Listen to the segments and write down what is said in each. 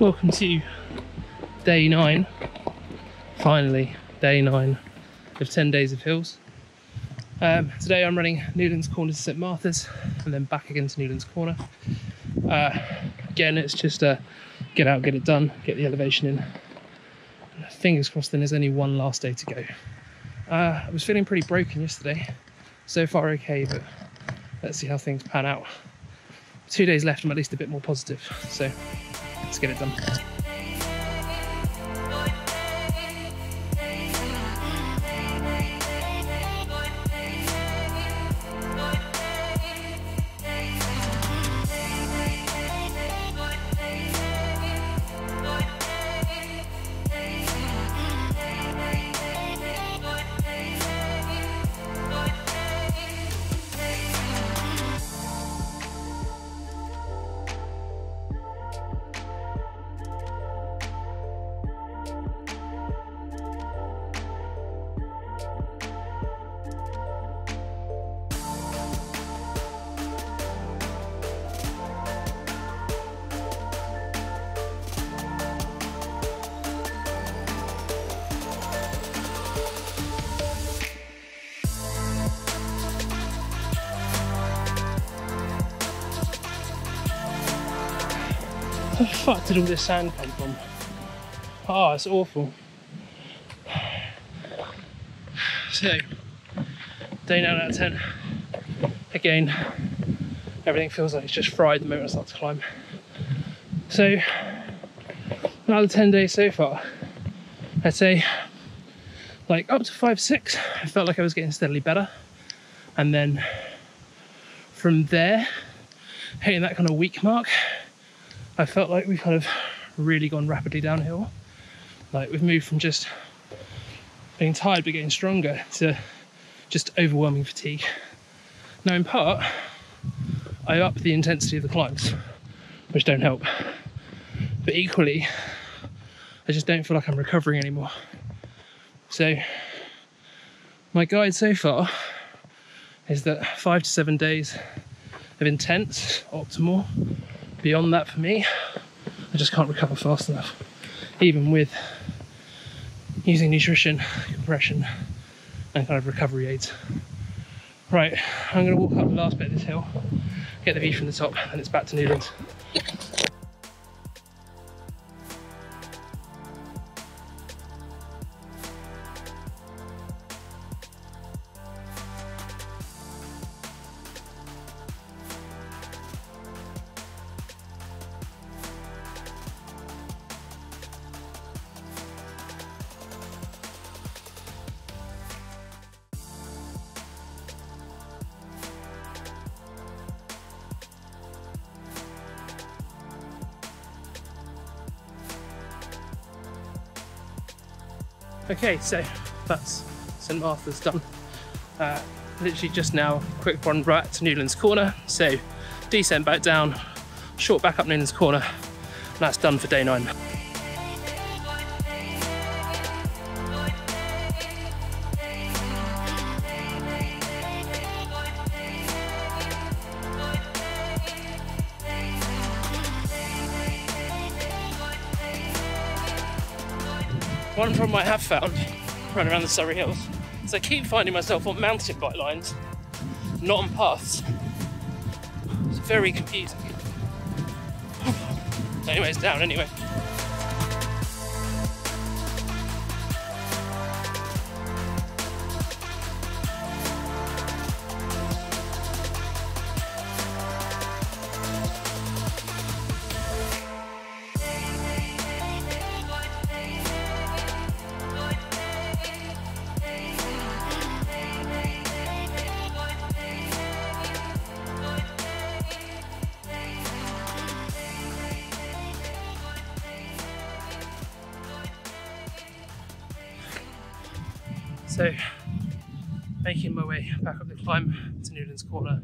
Welcome to day nine. Finally, day nine of 10 days of hills. Um, today I'm running Newlands Corner to St Martha's and then back again to Newlands Corner. Uh, again, it's just a get out, get it done, get the elevation in. Fingers crossed, then there's only one last day to go. Uh, I was feeling pretty broken yesterday. So far, okay, but let's see how things pan out. Two days left, I'm at least a bit more positive. So let's get it done. The fuck did all this sand come from? Oh, it's awful. So, day 9 out of 10. Again, everything feels like it's just fried the moment I start to climb. So, out of 10 days so far, I'd say like up to 5 6, I felt like I was getting steadily better. And then from there, hitting that kind of week mark, I felt like we've kind of really gone rapidly downhill. Like we've moved from just being tired but getting stronger to just overwhelming fatigue. Now, in part, I up the intensity of the climbs, which don't help. But equally, I just don't feel like I'm recovering anymore. So, my guide so far is that five to seven days of intense, optimal, beyond that for me, I just can't recover fast enough, even with using nutrition, compression, and kind of recovery aids. Right, I'm going to walk up the last bit of this hill, get the view from the top, and it's back to Newlands. Okay, so that's St Martha's done. Uh, literally just now, quick run right to Newlands Corner. So descent back down, short back up Newlands Corner. And that's done for day nine. One problem I have found running around the Surrey Hills is I keep finding myself on mountain bike lines, not on paths. It's very confusing. Anyway, it's down anyway. So, making my way back up the climb to Newlands Corner.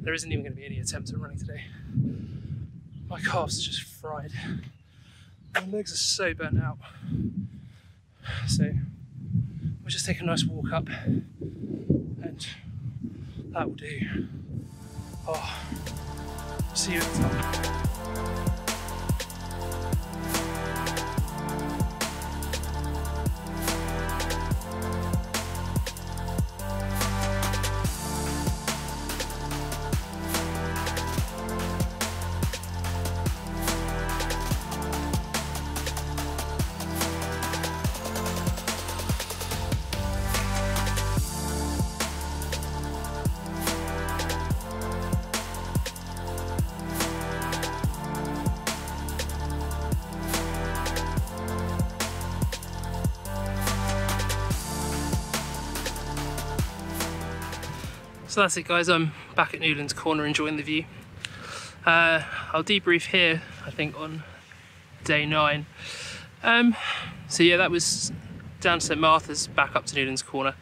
There isn't even going to be any attempt at running today. My calves are just fried. My legs are so burnt out. So, we'll just take a nice walk up and that will do. Oh, see you at the top. So that's it guys, I'm back at Newlands Corner enjoying the view. Uh, I'll debrief here, I think on day nine. Um, so yeah, that was down to St Martha's, back up to Newlands Corner.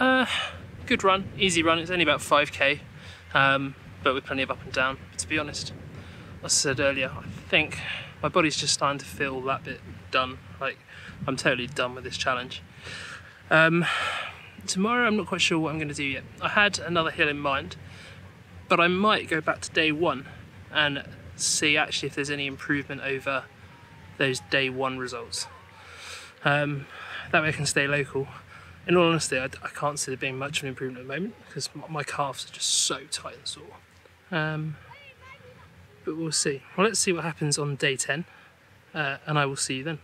Uh, good run, easy run, it's only about 5k, um, but with plenty of up and down. But to be honest, I said earlier, I think my body's just starting to feel that bit done. Like, I'm totally done with this challenge. Um, tomorrow I'm not quite sure what I'm going to do yet. I had another hill in mind, but I might go back to day one and see actually if there's any improvement over those day one results. Um, that way I can stay local. In all honesty, I, I, can't see there being much of an improvement at the moment because my calves are just so tight and sore. Um, but we'll see. Well, let's see what happens on day 10, uh, and I will see you then.